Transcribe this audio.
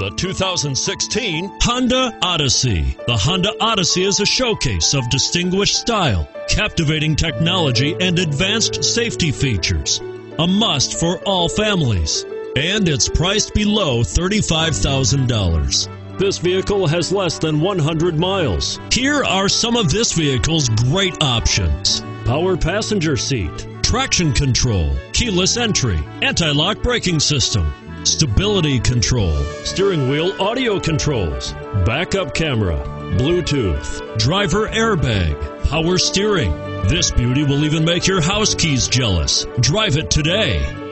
The 2016 Honda Odyssey. The Honda Odyssey is a showcase of distinguished style, captivating technology, and advanced safety features. A must for all families. And it's priced below $35,000. This vehicle has less than 100 miles. Here are some of this vehicle's great options power passenger seat, traction control, keyless entry, anti lock braking system stability control, steering wheel audio controls, backup camera, Bluetooth, driver airbag, power steering. This beauty will even make your house keys jealous. Drive it today.